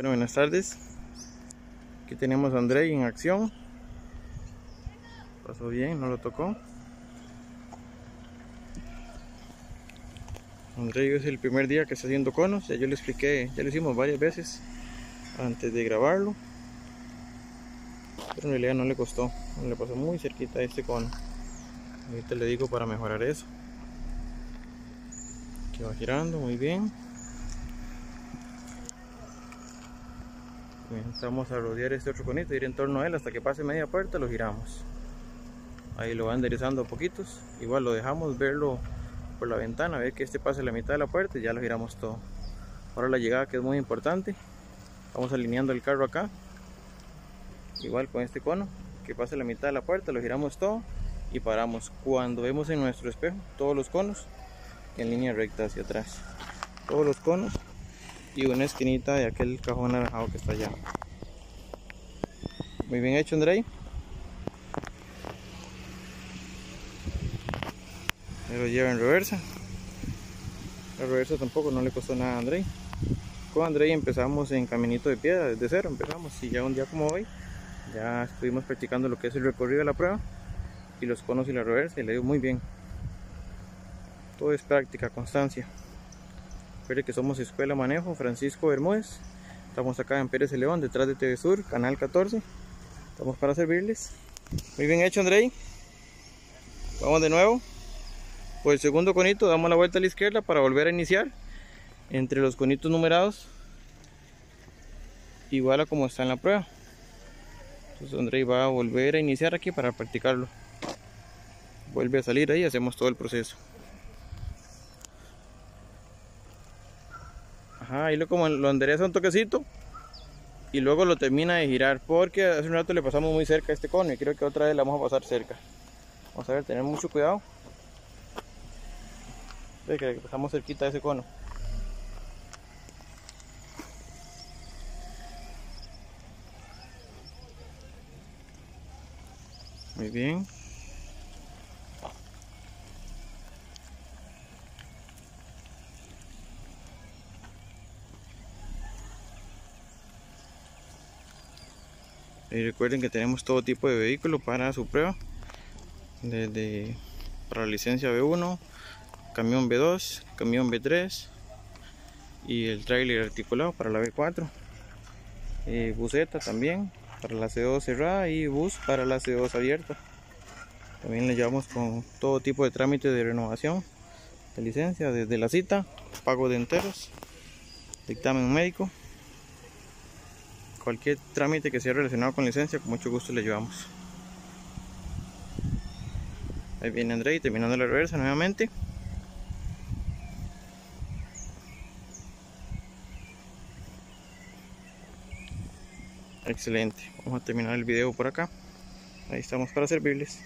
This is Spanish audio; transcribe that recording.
Bueno, buenas tardes. Aquí tenemos a Andrei en acción. Pasó bien, no lo tocó. Andrei es el primer día que está haciendo conos. Ya yo le expliqué, ya lo hicimos varias veces antes de grabarlo. Pero en realidad no le costó. Le pasó muy cerquita este cono. Ahorita le digo para mejorar eso. Aquí va girando muy bien. Vamos a rodear este otro conito, ir en torno a él hasta que pase media puerta, lo giramos. Ahí lo va enderezando a poquitos. Igual lo dejamos verlo por la ventana, ver que este pase la mitad de la puerta y ya lo giramos todo. Ahora la llegada que es muy importante. Vamos alineando el carro acá. Igual con este cono, que pase la mitad de la puerta, lo giramos todo y paramos. Cuando vemos en nuestro espejo todos los conos en línea recta hacia atrás. Todos los conos y una esquinita de aquel cajón anaranjado que está allá. Muy bien hecho, Andrei. lo lleva en reversa. La reversa tampoco no le costó nada a Andrei. Con Andrei empezamos en caminito de piedra, desde cero empezamos. Y ya un día como hoy, ya estuvimos practicando lo que es el recorrido de la prueba y los conos y la reversa y le dio muy bien. Todo es práctica, constancia. Que somos Escuela Manejo Francisco Bermúdez. Estamos acá en Pérez León, detrás de TV Sur, canal 14. Estamos para servirles. Muy bien hecho, Andrei. Vamos de nuevo. Por el segundo conito damos la vuelta a la izquierda para volver a iniciar. Entre los conitos numerados. Igual a como está en la prueba. Entonces Andrei va a volver a iniciar aquí para practicarlo. Vuelve a salir ahí hacemos todo el proceso. Ajá, ahí lo, como lo endereza un toquecito y luego lo termina de girar porque hace un rato le pasamos muy cerca a este cono y creo que otra vez le vamos a pasar cerca. Vamos a ver, tener mucho cuidado. Ve que pasamos cerquita de ese cono. Muy bien. Y recuerden que tenemos todo tipo de vehículo para su prueba. Desde para licencia B1, camión B2, camión B3 y el trailer articulado para la B4. Eh, buseta también para la C2 cerrada y bus para la C2 abierta. También le llevamos con todo tipo de trámite de renovación de licencia, desde la cita, pago de enteros, dictamen médico cualquier trámite que sea relacionado con licencia, con mucho gusto le llevamos. Ahí viene Andrei terminando la reversa nuevamente. Excelente. Vamos a terminar el video por acá. Ahí estamos para servirles.